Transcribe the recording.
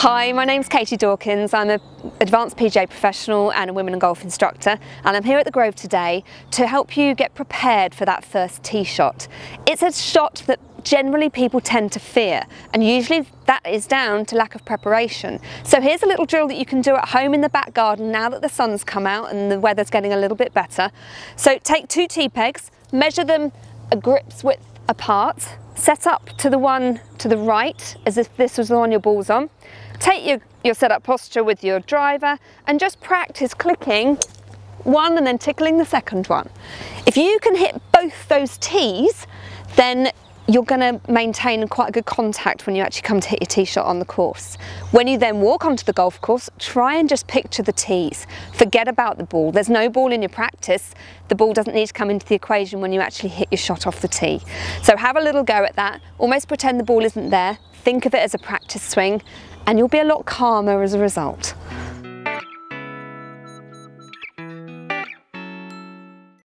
Hi, my name's Katie Dawkins. I'm an advanced PGA professional and a women and golf instructor and I'm here at the Grove today to help you get prepared for that first tee shot. It's a shot that generally people tend to fear and usually that is down to lack of preparation. So here's a little drill that you can do at home in the back garden now that the sun's come out and the weather's getting a little bit better. So take two tee pegs, measure them a grip's width apart, set up to the one to the right as if this was the one your ball's on. Take your, your setup posture with your driver and just practice clicking one and then tickling the second one. If you can hit both those tees, then you're going to maintain quite a good contact when you actually come to hit your tee shot on the course. When you then walk onto the golf course, try and just picture the tees. Forget about the ball. There's no ball in your practice. The ball doesn't need to come into the equation when you actually hit your shot off the tee. So have a little go at that. Almost pretend the ball isn't there. Think of it as a practice swing and you'll be a lot calmer as a result.